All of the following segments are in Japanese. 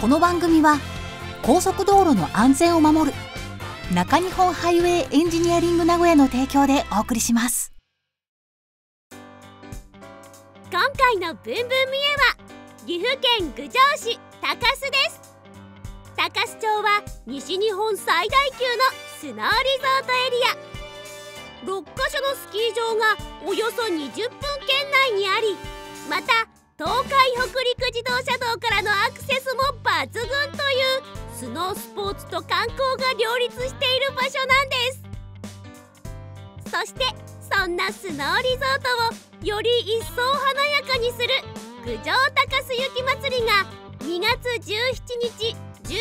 この番組は高速道路の安全を守る中日本ハイウェイエンジニアリング名古屋の提供でお送りします。今回のブンブン見えは岐阜県郡上市高須です。高須町は西日本最大級のスノーリゾートエリア。6カ所のスキー場がおよそ20分圏内にありまた東海北陸自動車と観光が両立している場所なんです。そしてそんなスノーリゾートをより一層華やかにする郡上高須雪まつりが2月17日18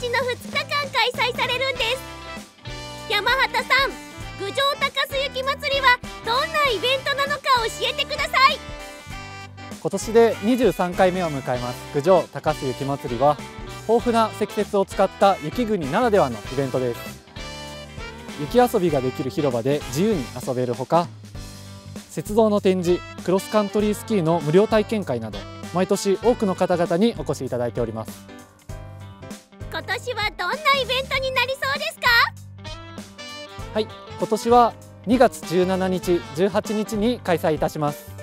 日の2日間開催されるんです。山畑さん郡上高須雪まつりはどんなイベントなのか教えてください。今年で23回目を迎えます。郡上高須雪まつりは豊富な積雪を使った雪国ならではのイベントです。雪遊びができる広場で自由に遊べるほか雪道の展示クロスカントリースキーの無料体験会など毎年多くの方々にお越しいただいております。今年はどんなイベントになりそうですか？はい今年は2月17日18日に開催いたします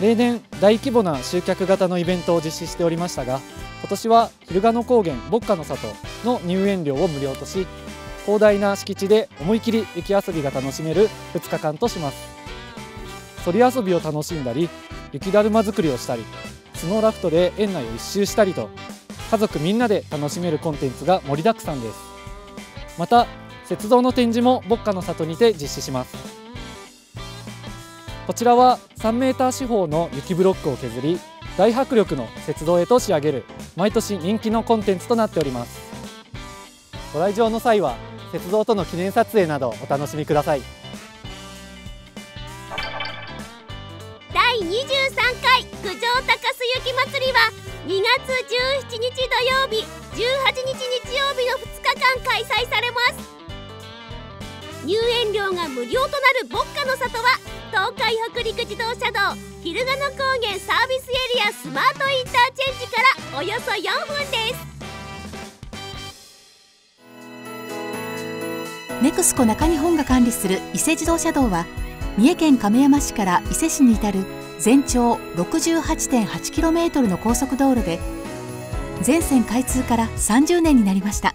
例年大規模な集客型のイベントを実施しておりましたが今年は昼賀野高原牧歌の里の入園料を無料とし広大な敷地で思い切り雪遊びが楽しめる2日間とします。そり遊びを楽しんだり雪だるま作りをしたりスノーラフトで園内を一周したりと家族みんなで楽しめるコンテンツが盛りだくさんです。また雪道の展示も牧歌の里にて実施します。こちらは3メーター四方の雪ブロックを削り大迫力の雪道へと仕上げる毎年人気のコンテンツとなっております。ご来場の際は雪道との記念撮影などお楽しみください。第23回郡上高須雪まつりは2月17日土曜日18日日曜日の2日間開催されます。入園料が無料となる牧歌の里は東海北陸自動車道昼賀野高原サービスエリアスマートインターチェンジからおよそ4分です。ネクスコ中日本が管理する伊勢自動車道は三重県亀山市から伊勢市に至る全長 68.8km の高速道路で全線開通から30年になりました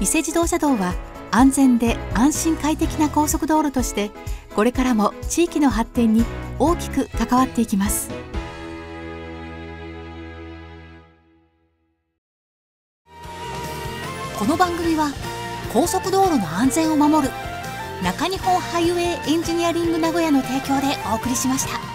伊勢自動車道は安全で安心快適な高速道路としてこれからも地域の発展に大きく関わっていきますこの番組は高速道路の安全を守る中日本ハイウェイエンジニアリング名古屋の提供でお送りしました。